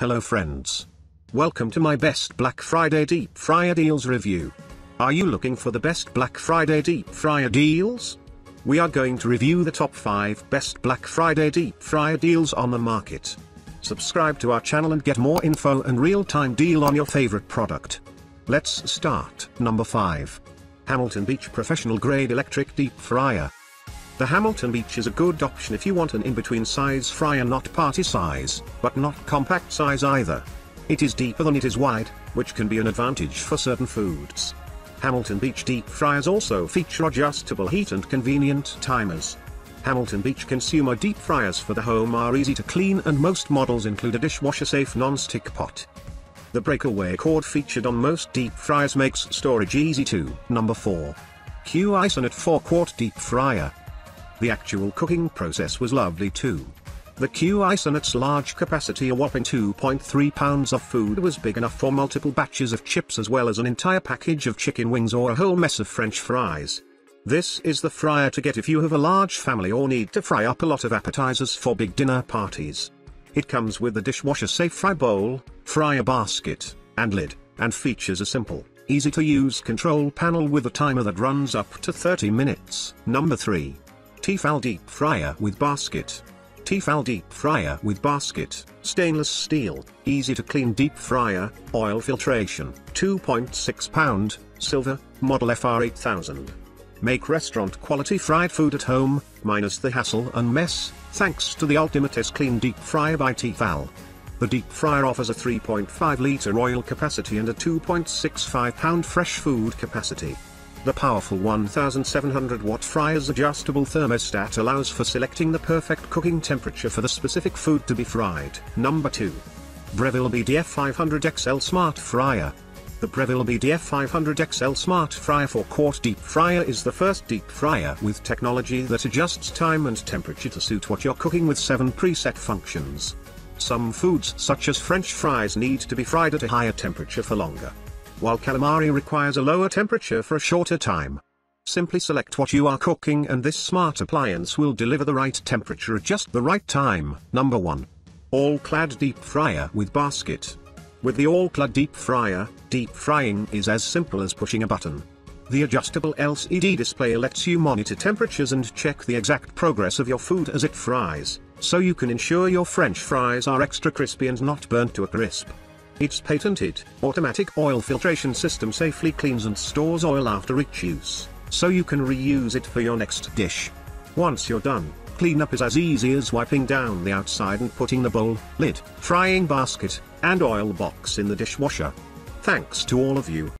Hello friends. Welcome to my best Black Friday deep fryer deals review. Are you looking for the best Black Friday deep fryer deals? We are going to review the top 5 best Black Friday deep fryer deals on the market. Subscribe to our channel and get more info and real-time deal on your favorite product. Let's start. Number 5. Hamilton Beach Professional Grade Electric Deep Fryer. The Hamilton Beach is a good option if you want an in-between size fryer not party size, but not compact size either. It is deeper than it is wide, which can be an advantage for certain foods. Hamilton Beach deep fryers also feature adjustable heat and convenient timers. Hamilton Beach consumer deep fryers for the home are easy to clean and most models include a dishwasher-safe non-stick pot. The breakaway cord featured on most deep fryers makes storage easy too. Number 4. Cuisinart 4 quart deep fryer. The actual cooking process was lovely too. The Cuisinart's large capacity a whopping 2.3 pounds of food was big enough for multiple batches of chips as well as an entire package of chicken wings or a whole mess of french fries. This is the fryer to get if you have a large family or need to fry up a lot of appetizers for big dinner parties. It comes with a dishwasher safe fry bowl, fryer basket, and lid, and features a simple, easy to use control panel with a timer that runs up to 30 minutes. Number 3. Tefal Deep Fryer with Basket. Tefal Deep Fryer with Basket, stainless steel, easy to clean deep fryer, oil filtration, 2.6 pound, silver, model FR8000. Make restaurant quality fried food at home, minus the hassle and mess, thanks to the ultimate S-Clean Deep Fryer by Tefal. The deep fryer offers a 3.5 litre oil capacity and a 2.65 pound fresh food capacity. The powerful 1700 watt fryer's adjustable thermostat allows for selecting the perfect cooking temperature for the specific food to be fried. Number 2. Breville BDF 500 XL Smart Fryer. The Breville BDF 500 XL Smart Fryer 4 quart deep fryer is the first deep fryer with technology that adjusts time and temperature to suit what you're cooking with 7 preset functions. Some foods such as french fries need to be fried at a higher temperature for longer while calamari requires a lower temperature for a shorter time. Simply select what you are cooking and this smart appliance will deliver the right temperature at just the right time. Number 1. All-Clad Deep Fryer with Basket. With the All-Clad Deep Fryer, deep frying is as simple as pushing a button. The adjustable LCD display lets you monitor temperatures and check the exact progress of your food as it fries, so you can ensure your french fries are extra crispy and not burnt to a crisp. Its patented, automatic oil filtration system safely cleans and stores oil after each use, so you can reuse it for your next dish. Once you're done, cleanup is as easy as wiping down the outside and putting the bowl, lid, frying basket, and oil box in the dishwasher. Thanks to all of you